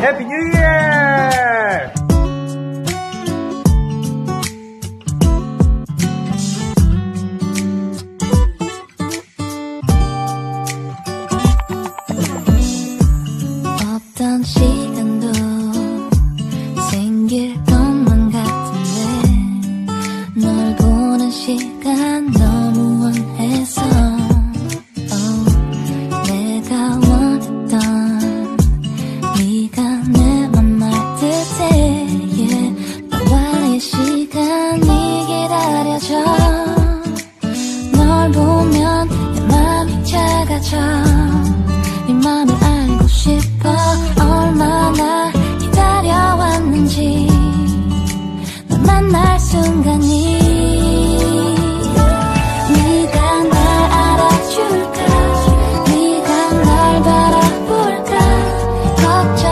Happy New Year! 어떤 시간도 생길 것만 같은데 널 보는 시간도 날 순간이